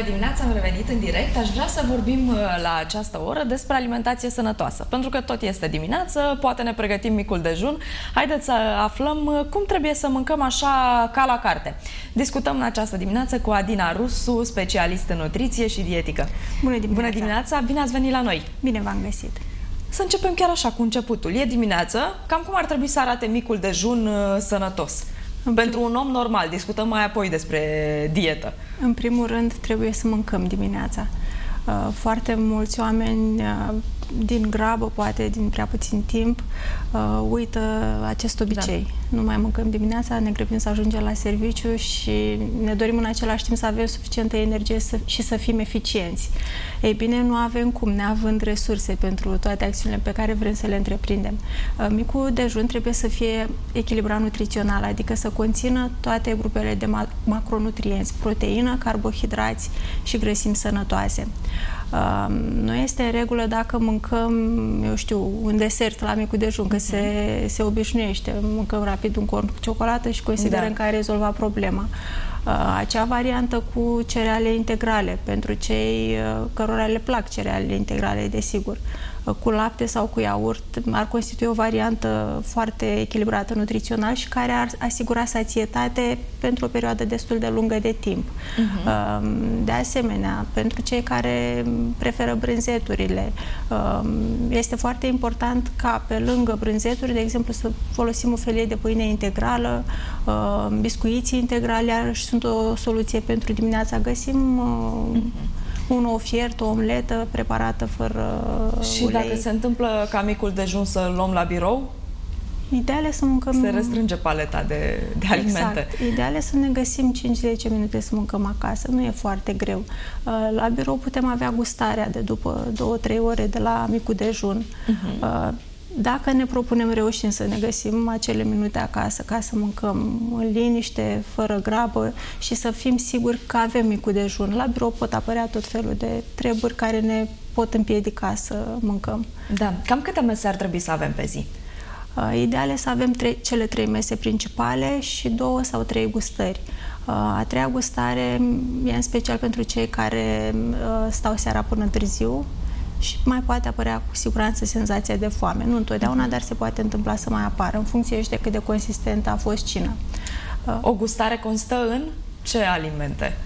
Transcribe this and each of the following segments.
Bună dimineața, am revenit în direct. Aș vrea să vorbim uh, la această oră despre alimentație sănătoasă. Pentru că tot este dimineață, poate ne pregătim micul dejun. Haideți să aflăm uh, cum trebuie să mâncăm așa ca la carte. Discutăm în această dimineață cu Adina Rusu, specialist în nutriție și dietică. Bună dimineața! Bună dimineața, bine ați venit la noi! Bine v-am găsit! Să începem chiar așa cu începutul. E dimineață, cam cum ar trebui să arate micul dejun uh, sănătos? Pentru un om normal, discutăm mai apoi despre dietă. În primul rând, trebuie să mâncăm dimineața. Uh, foarte mulți oameni uh, din grabă, poate din prea puțin timp, uh, uită acest obicei. Da. Nu mai mâncăm dimineața, ne grăbim să ajungem la serviciu și ne dorim în același timp să avem suficientă energie să, și să fim eficienți. Ei bine, nu avem cum, neavând resurse pentru toate acțiunile pe care vrem să le întreprindem. Uh, micul dejun trebuie să fie echilibrat nutrițional, adică să conțină toate grupele de macronutrienți, proteină, carbohidrați și grăsimi sănătoase. Nu este în regulă dacă mâncăm, eu știu, un desert la micul dejun, că se, mhm. se obișnuiește, mâncăm rapid un corn cu ciocolată și considerăm da. că a rezolvat problema. Acea variantă cu cereale integrale, pentru cei cărora le plac cerealele integrale, desigur cu lapte sau cu iaurt ar constitui o variantă foarte echilibrată nutrițional și care ar asigura sațietate pentru o perioadă destul de lungă de timp. Uh-huh. De asemenea, pentru cei care preferă brânzeturile, um, este foarte important ca pe lângă brânzeturi, de exemplu, să folosim o felie de pâine integrală, um, biscuiții integrale, iarăși sunt o soluție pentru dimineața. Găsim uh-huh un ofiert, o omletă preparată fără Și ulei. dacă se întâmplă ca micul dejun să luăm la birou? Ideal e să mâncăm... Se restrânge paleta de, de exact. alimente. Ideal e să ne găsim 5-10 minute să mâncăm acasă. Nu e foarte greu. Uh, la birou putem avea gustarea de după 2-3 ore de la micul dejun. Uh-huh dacă ne propunem reușim să ne găsim acele minute acasă ca să mâncăm în liniște, fără grabă și să fim siguri că avem micul dejun. La birou pot apărea tot felul de treburi care ne pot împiedica să mâncăm. Da. Cam câte mese ar trebui să avem pe zi? Uh, ideal e să avem trei, cele trei mese principale și două sau trei gustări. Uh, a treia gustare e în special pentru cei care uh, stau seara până târziu, și mai poate apărea cu siguranță senzația de foame. Nu întotdeauna, dar se poate întâmpla să mai apară, în funcție de cât de consistentă a fost cina. Uh, o gustare constă în ce alimente?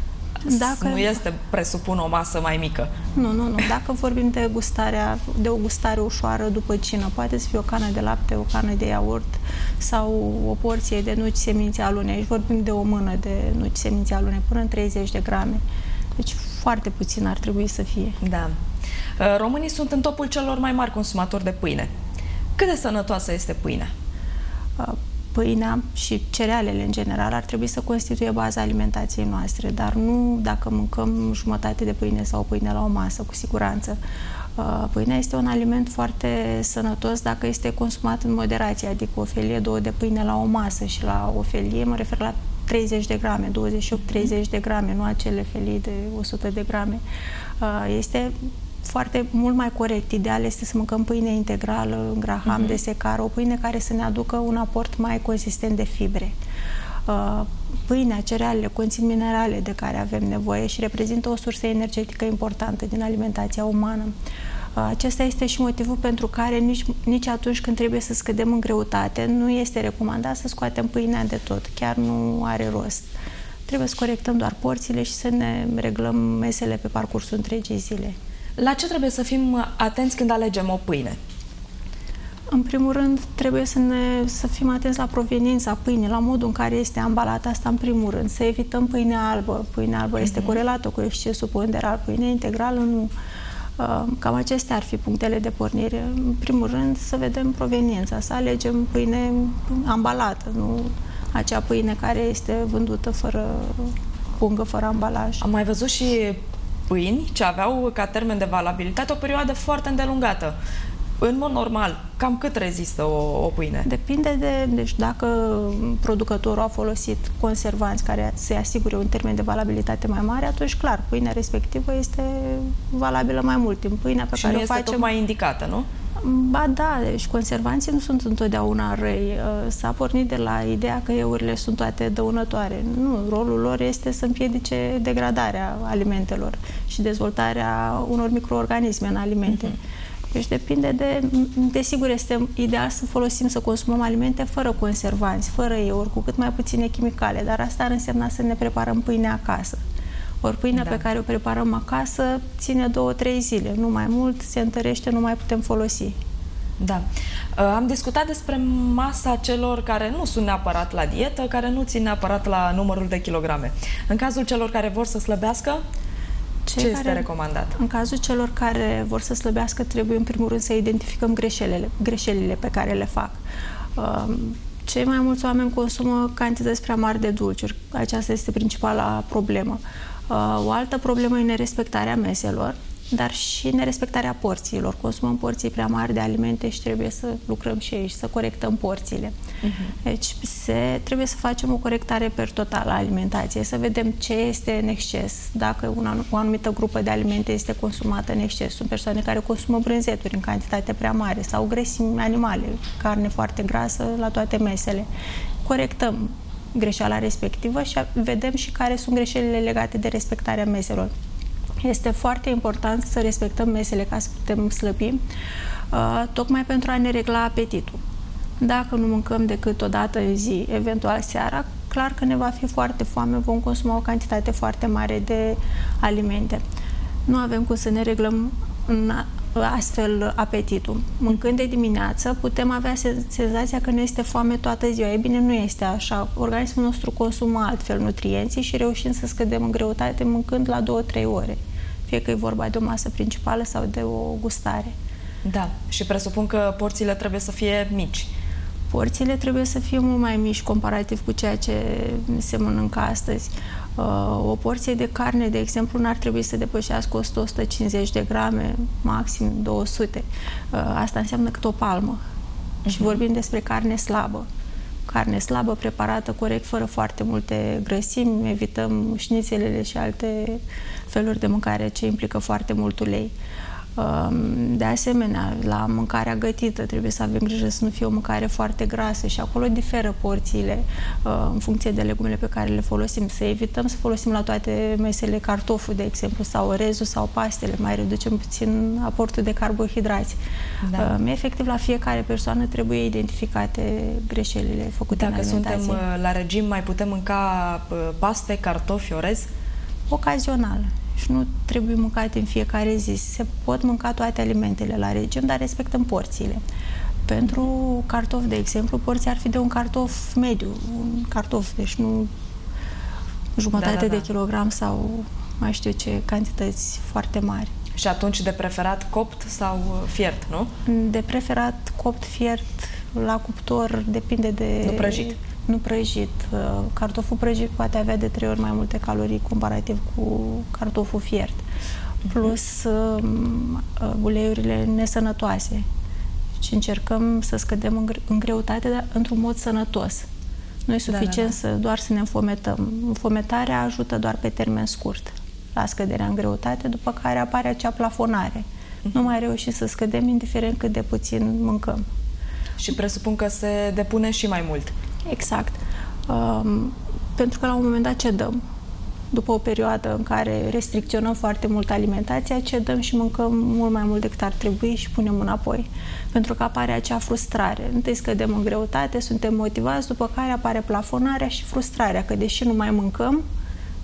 Dacă... Nu este, presupun, o masă mai mică. Nu, nu, nu. Dacă vorbim de, gustarea, de o gustare ușoară după cină, poate să fie o cană de lapte, o cană de iaurt sau o porție de nuci semințe alune. Aici vorbim de o mână de nuci semințe alune, până în 30 de grame. Deci foarte puțin ar trebui să fie. Da. Uh, românii sunt în topul celor mai mari consumatori de pâine. Cât de sănătoasă este pâinea? Uh, pâinea și cerealele în general ar trebui să constituie baza alimentației noastre, dar nu dacă mâncăm jumătate de pâine sau pâine la o masă, cu siguranță. Uh, pâinea este un aliment foarte sănătos dacă este consumat în moderație, adică o felie, două de pâine la o masă și la o felie, mă refer la 30 de grame, 28-30 de grame, nu acele felii de 100 de grame. Este foarte mult mai corect. Ideal este să mâncăm pâine integrală, în graham uh-huh. de secară, o pâine care să ne aducă un aport mai consistent de fibre. Uh, pâinea, cerealele conțin minerale de care avem nevoie și reprezintă o sursă energetică importantă din alimentația umană. Uh, acesta este și motivul pentru care nici, nici atunci când trebuie să scădem în greutate, nu este recomandat să scoatem pâinea de tot. Chiar nu are rost. Trebuie să corectăm doar porțiile și să ne reglăm mesele pe parcursul întregii zile. La ce trebuie să fim atenți când alegem o pâine? În primul rând, trebuie să, ne, să fim atenți la proveniența pâinii, la modul în care este ambalată asta în primul rând. Să evităm pâinea albă. Pâinea albă uh-huh. este mhm. corelată cu excesul ponderal. Pâinea integrală nu. Uh, cam acestea ar fi punctele de pornire. În primul rând, să vedem proveniența, să alegem pâine ambalată, nu acea pâine care este vândută fără pungă, fără ambalaj. Am mai văzut și pâini ce aveau ca termen de valabilitate o perioadă foarte îndelungată. În mod normal, cam cât rezistă o, o pâine? Depinde de, deci dacă producătorul a folosit conservanți care să-i asigure un termen de valabilitate mai mare, atunci clar, pâinea respectivă este valabilă mai mult timp. Pâinea pe și care nu o este facem... mai indicată, nu? Ba da, deci conservanții nu sunt întotdeauna răi. Uh, s-a pornit de la ideea că eurile sunt toate dăunătoare. Nu, rolul lor este să împiedice degradarea alimentelor și dezvoltarea unor microorganisme în alimente. Uh-huh. Deci depinde de... Desigur, este ideal să folosim, să consumăm alimente fără conservanți, fără euri, cu cât mai puține chimicale, dar asta ar însemna să ne preparăm pâine acasă. Ori pâinea da. pe care o preparăm acasă ține două-trei zile, nu mai mult, se întărește, nu mai putem folosi. Da. Uh, am discutat despre masa celor care nu sunt neapărat la dietă, care nu țin neapărat la numărul de kilograme. În cazul celor care vor să slăbească, Cei ce este recomandat? În cazul celor care vor să slăbească, trebuie în primul rând să identificăm greșelile, greșelile pe care le fac. Um, cei mai mulți oameni consumă cantități prea mari de dulciuri. Aceasta este principala problemă. Uh, o altă problemă e nerespectarea meselor, dar și nerespectarea porțiilor. Consumăm porții prea mari de alimente și trebuie să lucrăm și aici, să corectăm porțiile. Uh-huh. Deci se, trebuie să facem o corectare per total a alimentației, să vedem ce este în exces, dacă una, o anumită grupă de alimente este consumată în exces. Sunt persoane care consumă brânzeturi în cantitate prea mare sau grăsimi animale, carne foarte grasă la toate mesele. Corectăm greșeala respectivă și vedem și care sunt greșelile legate de respectarea meselor. Este foarte important să respectăm mesele ca să putem slăbi, uh, tocmai pentru a ne regla apetitul. Dacă nu mâncăm decât o dată în zi, eventual seara, clar că ne va fi foarte foame, vom consuma o cantitate foarte mare de alimente. Nu avem cum să ne reglăm în astfel apetitul. Mâncând de dimineață, putem avea senzația că ne este foame toată ziua. E bine, nu este așa. Organismul nostru consumă altfel nutrienții și reușim să scădem în greutate mâncând la 2-3 ore. Fie că e vorba de o masă principală sau de o gustare. Da, și presupun că porțiile trebuie să fie mici. Porțiile trebuie să fie mult mai mici comparativ cu ceea ce se mănâncă astăzi. Uh, o porție de carne, de exemplu, n-ar trebui să depășească 100-150 de grame, maxim 200. Uh, asta înseamnă cât o palmă. Uh-huh. Și mhm. vorbim despre carne slabă. Carne slabă, preparată corect, fără foarte multe grăsimi, evităm șnițelele și alte feluri de mâncare ce implică foarte mult ulei. De asemenea, la mâncarea gătită trebuie să avem grijă să nu fie o mâncare foarte grasă și acolo diferă porțiile uh, în funcție de legumele pe care le folosim. Să evităm să folosim la toate mesele cartoful, de exemplu, sau orezul sau pastele, mai reducem puțin aportul de carbohidrați. Da. Uh, efectiv, la fiecare persoană trebuie identificate greșelile făcute Dacă în suntem uh, la regim, mai putem mânca paste, cartofi, orez? Ocazional și nu trebuie mâncate în fiecare zi. Se pot mânca toate alimentele la regim, dar respectăm porțiile. Pentru cartof, de exemplu, porția ar fi de un cartof mediu, un cartof, deci nu jumătate da, da, da. de kilogram sau mai știu ce, cantități foarte mari. Și atunci de preferat copt sau fiert, nu? De preferat copt, fiert, la cuptor, depinde de... Nu prăjit nu prăjit. Uh, cartoful prăjit poate avea de trei ori mai multe calorii comparativ cu cartoful fiert. Mhm. Plus um, uh, uleiurile nesănătoase. Deci încercăm să scădem în greutate, dar într-un mod sănătos. Nu e suficient da, da, da. să doar să ne înfometăm. Înfometarea ajută doar pe termen scurt la scăderea în greutate, după care apare acea plafonare. Uh-huh. Nu mai reușim să scădem, indiferent cât de puțin mâncăm. Și presupun că se depune și mai mult. Exact. Um, pentru că la un moment dat cedăm. După o perioadă în care restricționăm foarte mult alimentația, cedăm și mâncăm mult mai mult decât ar trebui și punem înapoi. Pentru că apare acea frustrare. Întâi scădem în greutate, suntem motivați, după care apare plafonarea și frustrarea, că deși nu mai mâncăm,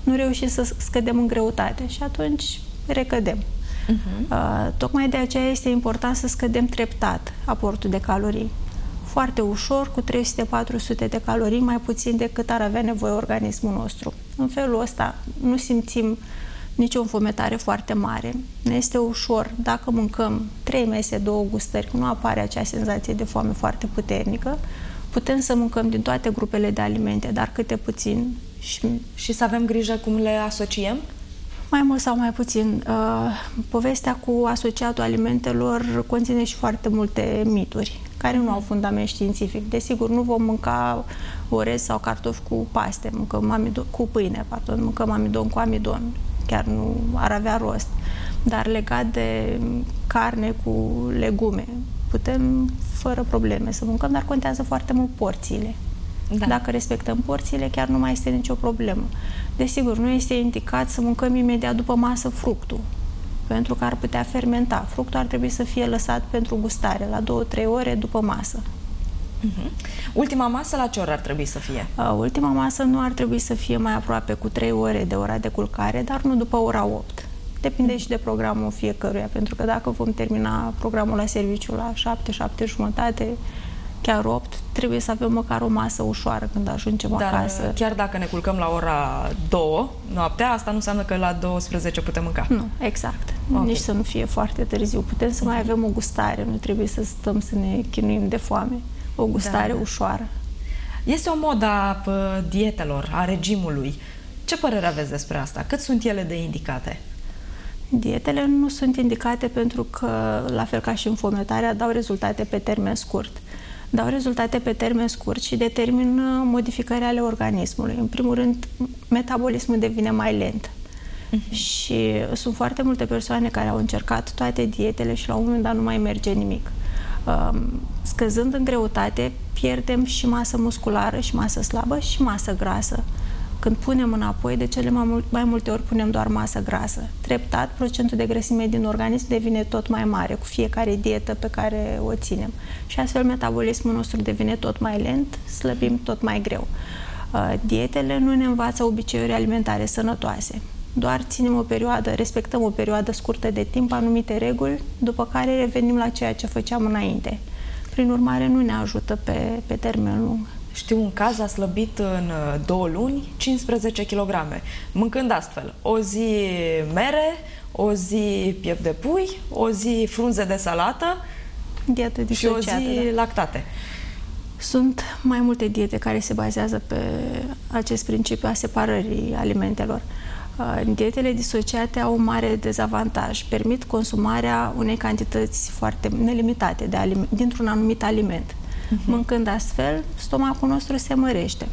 nu reușim să scădem în greutate și atunci recădem. Uh-huh. Uh, tocmai de aceea este important să scădem treptat aportul de calorii foarte ușor, cu 300-400 de calorii, mai puțin decât ar avea nevoie organismul nostru. În felul ăsta nu simțim nicio înfometare foarte mare. Ne este ușor, dacă mâncăm 3 mese, două gustări, nu apare acea senzație de foame foarte puternică, putem să mâncăm din toate grupele de alimente, dar câte puțin. Și, și să avem grijă cum le asociem? Mai mult sau mai puțin. Uh, povestea cu asociatul alimentelor conține și foarte multe mituri care nu au fundament științific. Desigur, nu vom mânca orez sau cartofi cu paste, mâncăm amidon, cu pâine, pardon, mâncăm amidon cu amidon. Chiar nu ar avea rost. Dar legat de carne cu legume, putem fără probleme să mâncăm, dar contează foarte mult porțiile. Da. Dacă respectăm porțiile, chiar nu mai este nicio problemă. Desigur, nu este indicat să mâncăm imediat după masă fructul, pentru că ar putea fermenta. Fructul ar trebui să fie lăsat pentru gustare, la 2-3 ore după masă. Uh-huh. Ultima masă la ce oră ar trebui să fie? Uh, ultima masă nu ar trebui să fie mai aproape cu 3 ore de ora de culcare, dar nu după ora 8. Depinde și de programul fiecăruia, pentru că dacă vom termina programul la serviciu la 7, 7 jumătate, chiar 8, trebuie să avem măcar o masă ușoară când ajungem Dar acasă. chiar dacă ne culcăm la ora 2 noaptea, asta nu înseamnă că la 12 putem mânca. Nu, exact. Ok. Nici să nu fie foarte târziu. Putem să mai avem o gustare, nu trebuie să stăm să ne chinuim de foame. O gustare Da, da. ușoară. Este o modă a pă, dietelor, a regimului. Ce părere aveți despre asta? Cât sunt ele de indicate? Dietele nu sunt indicate pentru că, la fel ca și înfometarea, dau rezultate pe termen scurt. Dau rezultate pe termen scurt și determină modificări ale organismului. În primul rând, metabolismul devine mai lent. Și sunt foarte multe persoane care au încercat toate dietele și la un moment dat nu mai merge nimic. Um, Scăzând în greutate, pierdem și masă musculară și masă slabă și masă grasă. Când punem înapoi, de cele mai, mul- mai multe ori punem doar masă grasă. Treptat, procentul de grăsime din organism devine tot mai mare cu fiecare dietă pe care o ținem. Și astfel metabolismul nostru devine tot mai lent, slăbim tot mai greu. Uh, Dietele nu ne învață obiceiuri alimentare sănătoase. Doar ținem o perioadă, respectăm o perioadă scurtă de timp, anumite reguli, după care revenim la ceea ce făceam înainte. Prin urmare, nu ne ajută pe, pe termen lung. Știu un caz, a slăbit în uh, două luni 15 kg, mâncând astfel o zi mere, o zi piept de pui, o zi frunze de salată Dietă și o disociată. zi da. lactate. Sunt mai multe diete care se bazează pe acest principiu a separării alimentelor. Uh, Dietele disociate au un mare dezavantaj. Permit consumarea unei cantități foarte nelimitate de aliment, dintr-un anumit aliment. Mâncând astfel, stomacul nostru se mărește.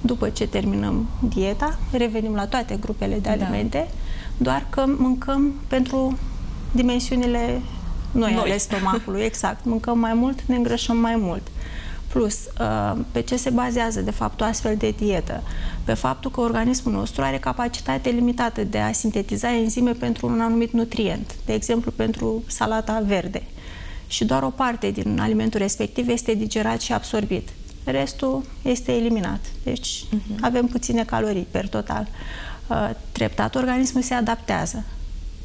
După ce terminăm dieta, revenim la toate grupele de Da. alimente, doar că mâncăm pentru dimensiunile noi, Noi. ale stomacului. Exact. Mâncăm mai mult, ne îngrășăm mai mult. Plus, uh, pe ce se bazează, de fapt, o astfel de dietă? Pe faptul că organismul nostru are capacitate limitată de a sintetiza enzime pentru un anumit nutrient, de exemplu, pentru salata verde. Și doar o parte din alimentul respectiv este digerat și absorbit. Restul este eliminat. Deci avem puține calorii per total. Uh, Treptat, organismul se adaptează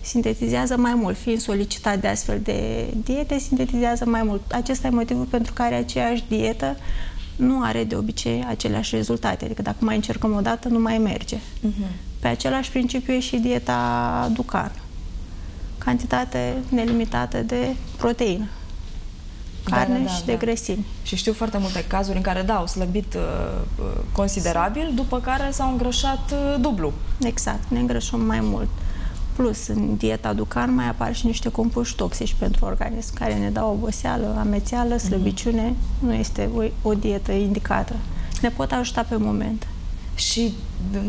sintetizează mai mult, fiind solicitat de astfel de diete, sintetizează mai mult. Acesta e motivul pentru care aceeași dietă nu are de obicei aceleași rezultate. Adică dacă mai încercăm o dată, nu mai merge. Pe același principiu e și dieta Ducan. Cantitate nelimitată de proteină, Da, carne da, da, și de da. grăsimi. Și știu foarte multe cazuri în care, da, au slăbit uh, uh, considerabil, după care s-au îngrășat uh, dublu. Exact, ne îngrășăm mai mult. Plus, în dieta Ducan mai apar și niște compuși toxici pentru organism, care ne dau oboseală, amețeală, slăbiciune. Nu este o, o dietă indicată. Ne pot ajuta pe moment. Și de-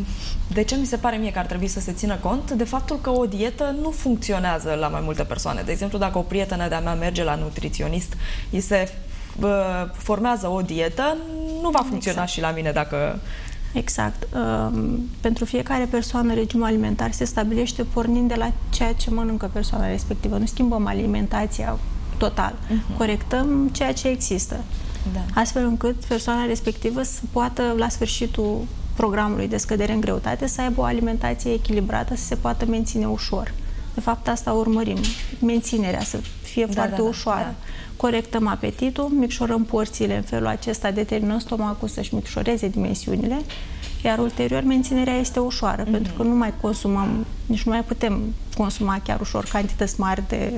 de ce mi se pare mie că ar trebui să se țină cont de faptul că o dietă nu funcționează la mai multe persoane. De exemplu, dacă o prietenă de-a mea merge la nutriționist, îi se uh, formează o dietă, nu va funcționa Exact. și la mine dacă... Exact. Um, pentru fiecare persoană, regimul alimentar se stabilește pornind de la ceea ce mănâncă persoana respectivă. Nu schimbăm alimentația total. Corectăm ceea ce există. Da. astfel încât persoana respectivă să poată, la sfârșitul programului de scădere în greutate, să aibă o alimentație echilibrată, să se poată menține ușor. De fapt, asta urmărim, menținerea, să fie Da, foarte da, da, ușoară. da. Corectăm apetitul, micșorăm porțiile în felul acesta, determinăm stomacul să-și micșoreze dimensiunile, iar ulterior menținerea este ușoară, Mhm. pentru că nu mai consumăm, nici nu mai putem consuma chiar ușor cantități mari de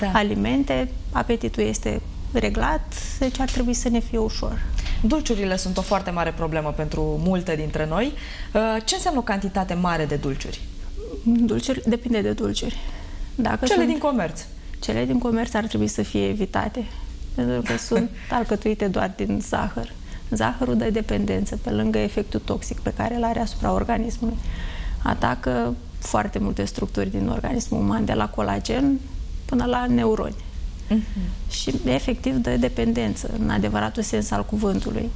Da. alimente, apetitul este reglat, deci ar trebui să ne fie ușor. Dulciurile sunt o foarte mare problemă pentru multe dintre noi. Uh, Ce înseamnă o cantitate mare de dulciuri? Dulciuri, depinde de dulciuri. Dacă Cele sunt, din comerț. cele din comerț ar trebui să fie evitate, pentru că sunt alcătuite doar din zahăr. Zahărul dă dependență, pe lângă efectul toxic pe care îl are asupra organismului. Atacă foarte multe structuri din organismul uman, de la colagen până la neuroni. Uh-huh. Și efectiv de dependență, în adevăratul sens al cuvântului.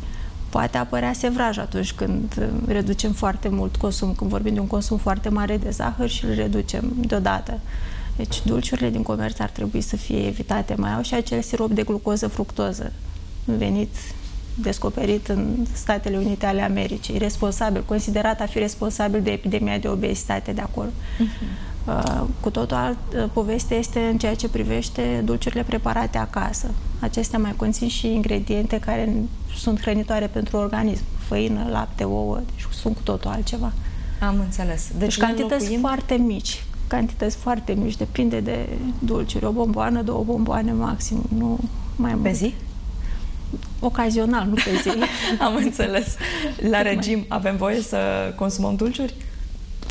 Poate apărea sevraj atunci când uh, reducem foarte mult consum, când vorbim de un consum foarte mare de zahăr și îl reducem deodată. Deci dulciurile din comerț ar trebui să fie evitate. Mai au și acel sirop de glucoză-fructoză venit descoperit în Statele Unite ale Americii, responsabil, considerat a fi responsabil de epidemia de obezitate de acolo. Uh-huh. Cu totul alt, uh, povestea este în ceea ce privește dulciurile preparate acasă. Acestea mai conțin și ingrediente care sunt hrănitoare pentru organism. Făină, lapte, ouă, deci sunt cu totul altceva. Am înțeles. Deci, deci cantități înlocuim... foarte mici. Cantități foarte mici, depinde de dulciuri. O bomboană, două bomboane maxim, nu mai mult. Pe zi? Ocazional, nu pe zi. Am înțeles. La regim avem voie să consumăm dulciuri?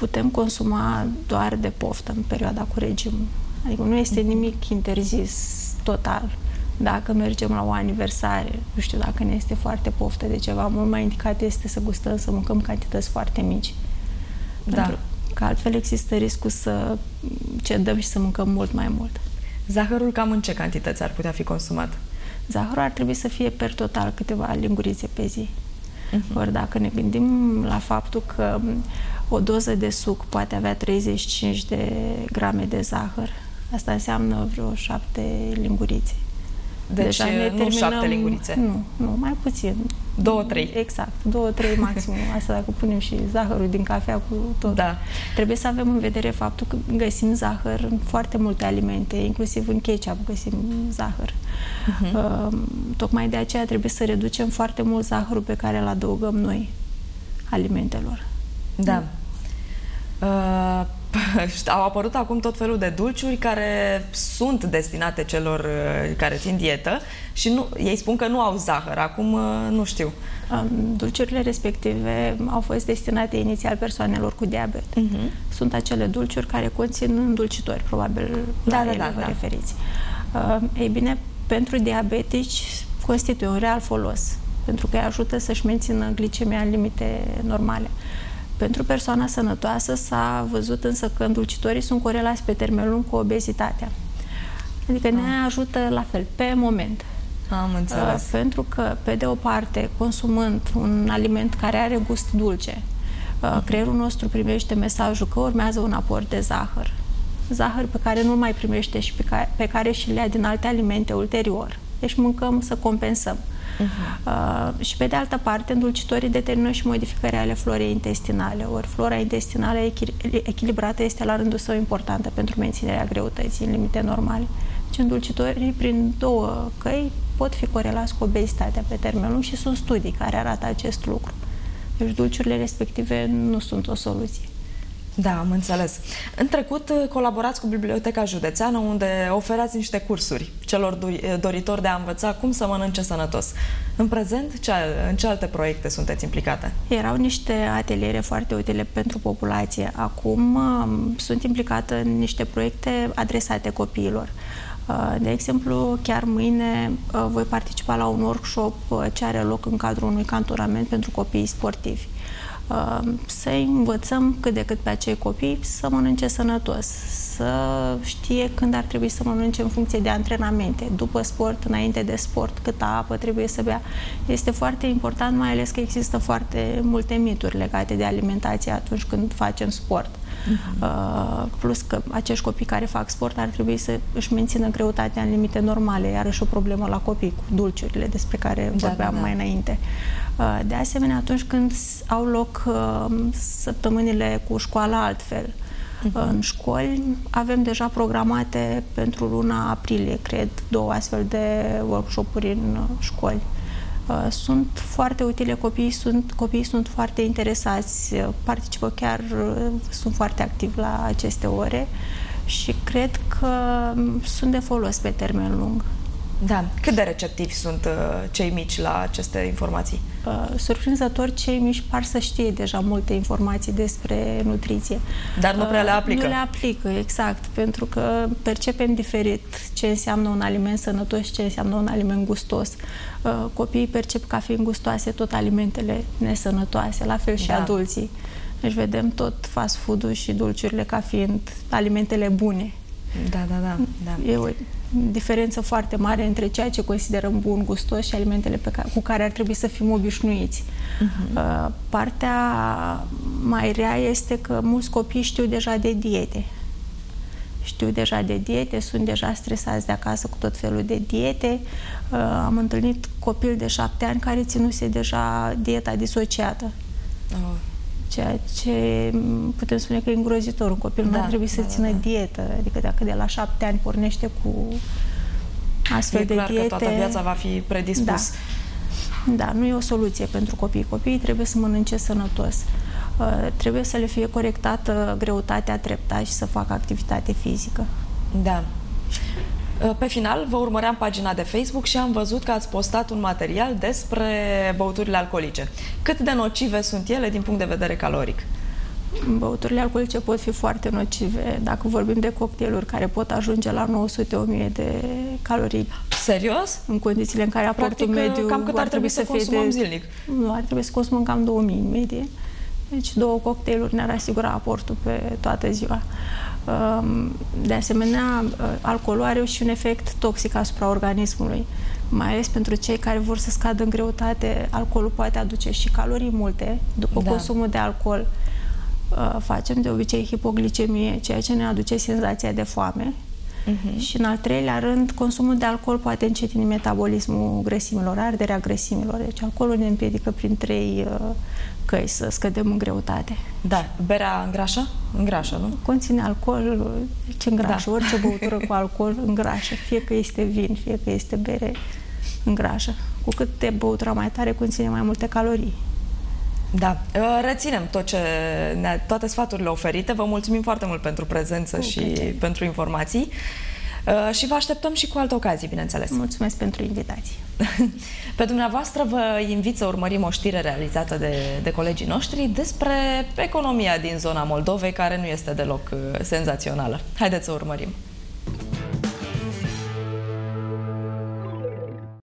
Putem consuma doar de poftă în perioada cu regimul. Adică nu este nimic interzis total. Dacă mergem la o aniversare, nu știu, dacă ne este foarte poftă de ceva, mult mai indicat este să gustăm, să mâncăm cantități foarte mici. Da. Pentru că altfel există riscul să cedăm și să mâncăm mult mai mult. Zahărul cam în ce cantități ar putea fi consumat? Zahărul ar trebui să fie per total câteva lingurițe pe zi. Uh-huh. Ori dacă ne gândim la faptul că o doză de suc poate avea 35 de grame de zahăr, asta înseamnă vreo șapte lingurițe. Deci Deja ne nu terminăm, șapte lingurițe. Nu, nu, mai puțin. Două, trei. Exact, două, trei maxim. Asta dacă punem și zahărul din cafea cu tot. Da. Trebuie să avem în vedere faptul că găsim zahăr în foarte multe alimente, inclusiv în ketchup găsim zahăr. Uh-huh. Uh, tocmai de aceea trebuie să reducem foarte mult zahărul pe care îl adăugăm noi alimentelor. Da. Uh, au apărut acum tot felul de dulciuri care sunt destinate celor uh, care țin dietă și nu, ei spun că nu au zahăr. Acum uh, nu știu. Dulciurile respective au fost destinate inițial persoanelor cu diabet. Uh-huh. Sunt acele dulciuri care conțin îndulcitori, probabil da, la da, ele da, vă da. referiți. Ei bine, pentru diabetici constituie un real folos, pentru că îi ajută să-și mențină glicemia în limite normale. Pentru persoana sănătoasă s-a văzut însă că îndulcitorii sunt corelați pe termen lung cu obezitatea. Adică ne ah. ajută la fel, pe moment. Am înțeles. Uh, pentru că, pe de o parte, consumând un aliment care are gust dulce, uh, uh-huh. creierul nostru primește mesajul că urmează un aport de zahăr. Zahăr pe care nu mai primește și pe care, pe care și le ia din alte alimente ulterior. Deci mâncăm să compensăm. Uh-huh. Uh, și pe de altă parte, îndulcitorii determină și modificări ale florei intestinale. Ori flora intestinală echilibrată este la rândul său importantă pentru menținerea greutății în limite normale. Deci îndulcitorii, prin două căi, pot fi corelați cu obezitatea pe termen lung și sunt studii care arată acest lucru. Deci dulciurile respective nu sunt o soluție. Da, am înțeles. În trecut uh, colaborați cu Biblioteca Județeană unde oferați niște cursuri celor uh, doritori de a învăța cum să mănânce sănătos. În prezent, ce, în ce alte proiecte sunteți implicate? Erau niște ateliere foarte utile pentru populație. Acum um, sunt implicată în niște proiecte adresate copiilor. Uh, de exemplu, chiar mâine voi participa la un workshop ce are loc în cadrul unui cantonament pentru copiii sportivi. Uh, să învățăm cât de cât pe acei copii să mănânce sănătos, să știe când ar trebui să mănânce în funcție de antrenamente, după sport, înainte de sport, câtă apă trebuie să bea. Este foarte important, mai ales că există foarte multe mituri legate de alimentație atunci când facem sport. Uh-huh. Uh, plus că acești copii care fac sport ar trebui să își mențină greutatea în limite normale, iarăși o problemă la copii cu dulciurile despre care da, vorbeam da, da. mai înainte. Uh, de asemenea, atunci când au loc uh, săptămânile cu școala altfel, uh-huh. În școli avem deja programate pentru luna aprilie, cred, două astfel de workshop-uri în școli. Sunt foarte utile, copiii sunt, copiii sunt foarte interesați, participă chiar, sunt foarte activi la aceste ore și cred că sunt de folos pe termen lung. Da. Cât de receptivi sunt uh, cei mici la aceste informații? Uh, surprinzător, cei mici par să știe deja multe informații despre nutriție. Dar nu prea le uh, aplică. Nu le aplică, exact, pentru că percepem diferit ce înseamnă un aliment sănătos și ce înseamnă un aliment gustos. Uh, copiii percep ca fiind gustoase tot alimentele nesănătoase, la fel și da. adulții. Deci vedem tot fast food-ul și dulciurile ca fiind alimentele bune. Da, da, da. da. E o diferență foarte mare între ceea ce considerăm bun, gustos și alimentele pe care, cu care ar trebui să fim obișnuiți. Uh-huh. Partea mai rea este că mulți copii știu deja de diete. Știu deja de diete, sunt deja stresați de acasă cu tot felul de diete. Uh, am întâlnit copil de șapte ani care ținuse deja dieta disociată. Oh ceea ce putem spune că e îngrozitor. Un copil da, nu ar trebui să da, țină da. dietă, adică dacă de la șapte ani pornește cu astfel e de clar diete... că toată viața va fi predispus. Da. da, nu e o soluție pentru copii. Copiii trebuie să mănânce sănătos. Uh, trebuie să le fie corectată greutatea treptat și să facă activitate fizică. Da. Uh, pe final, vă urmăream pagina de Facebook și am văzut că ați postat un material despre băuturile alcoolice. Cât de nocive sunt ele din punct de vedere caloric? Băuturile alcoolice pot fi foarte nocive. Dacă vorbim de cocktailuri care pot ajunge la 900-1000 de calorii. Serios? În condițiile în care aportul Practic, mediu cam cât ar, ar trebui să, să consumăm de, zilnic? Nu, ar trebui să consumăm cam 2000 în medie. Deci două cocktailuri ne-ar asigura aportul pe toată ziua. De asemenea, alcoolul are și un efect toxic asupra organismului, mai ales pentru cei care vor să scadă în greutate. Alcoolul poate aduce și calorii multe. După da. consumul de alcool uh, facem de obicei hipoglicemie, ceea ce ne aduce senzația de foame. Uh-huh. Și în al treilea rând, consumul de alcool poate încetini metabolismul grăsimilor, arderea grăsimilor. Deci alcoolul ne împiedică prin trei uh, căi să scădem în greutate. Da. Berea îngrașă? Îngrașă, nu? Conține alcool, ce îngrașă. Da. Orice băutură cu alcool îngrașă. Fie că este vin, fie că este bere, îngrașă. Cu cât te băutura mai tare, conține mai multe calorii. Da, ă, reținem tot ce ne, toate sfaturile oferite. Vă mulțumim foarte mult pentru prezență cu și plăcere. pentru informații. Uh, și vă așteptăm și cu alte ocazii, bineînțeles. Mulțumesc pentru invitație. Pe dumneavoastră vă invit să urmărim o știre realizată de, de colegii noștri despre economia din zona Moldovei, care nu este deloc uh, senzațională. Haideți să urmărim.